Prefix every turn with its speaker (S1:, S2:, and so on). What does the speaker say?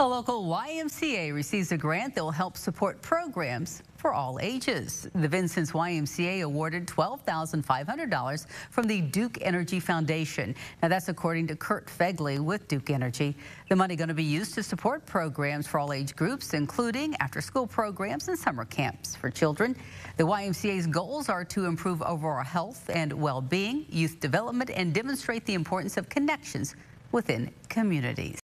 S1: A local YMCA receives a grant that will help support programs for all ages. The Vincennes YMCA awarded $12,500 from the Duke Energy Foundation. Now that's according to Kurt Fegley with Duke Energy. The money going to be used to support programs for all age groups, including after-school programs and summer camps for children. The YMCA's goals are to improve overall health and well-being, youth development, and demonstrate the importance of connections within communities.